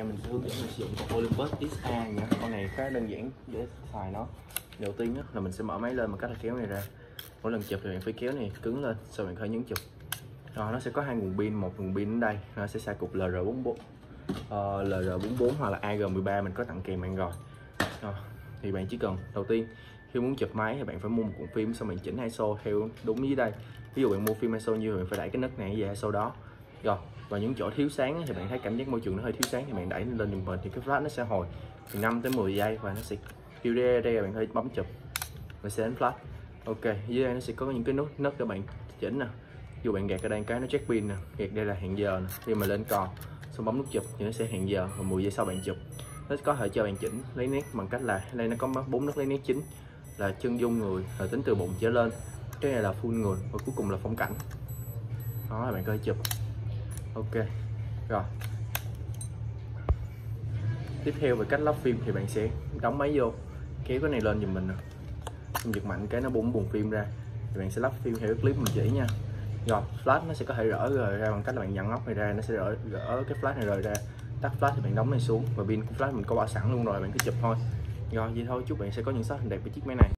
nha mình sẽ hướng dẫn mình sử dụng con Olympus XA nha. Con này khá đơn giản để xài nó. Đầu tiên đó, là mình sẽ mở máy lên bằng cách là kéo này ra. Mỗi lần chụp thì bạn phải kéo này cứng lên sau bạn khởi nhấn chụp. Rồi nó sẽ có hai nguồn pin một nguồn pin ở đây nó sẽ xài cục LR44 uh, LR44 hoặc là AG13 mình có tặng kèm bạn rồi. Rồi thì bạn chỉ cần đầu tiên khi muốn chụp máy thì bạn phải mua một cuộn phim xong bạn chỉnh ISO theo đúng dưới đây. Ví dụ bạn mua phim ISO như bạn phải đẩy cái nấc này về ISO đó rồi, và những chỗ thiếu sáng thì bạn thấy cảm giác môi trường nó hơi thiếu sáng thì bạn đẩy lên giùm mình thì cái flash nó sẽ hồi. Từ 5 tới 10 giây và nó sẽ kêu đây đây bạn hơi bấm chụp và sẽ đánh flash. Ok, dưới đây nó sẽ có những cái nút nấc để bạn chỉnh nè. Dù bạn gạt ở đây cái nó check pin nè, gạt đây là hẹn giờ nè. Khi mà lên còn, xong bấm nút chụp thì nó sẽ hẹn giờ và 10 giây sau bạn chụp. Nó có thể cho bạn chỉnh lấy nét bằng cách là, đây nó có bốn nút lấy nét chính, là chân dung người rồi tính từ bụng trở lên. Cái này là full người và cuối cùng là phong cảnh. Đó là bạn có thể chụp ok rồi. Tiếp theo về cách lắp phim thì bạn sẽ đóng máy vô kéo cái này lên giùm mình nè. Xong giật mạnh cái nó bung buồn phim ra thì bạn sẽ lắp phim theo clip mình chỉ nha. Rồi flash nó sẽ có thể rỡ rời ra bằng cách là bạn nhận ốc này ra nó sẽ rỡ, rỡ cái flash này rời ra. Tắt flash thì bạn đóng này xuống và pin của flash mình có bỏ sẵn luôn rồi bạn cứ chụp thôi. Rồi vậy thôi chúc bạn sẽ có những shot hình đẹp với chiếc máy này.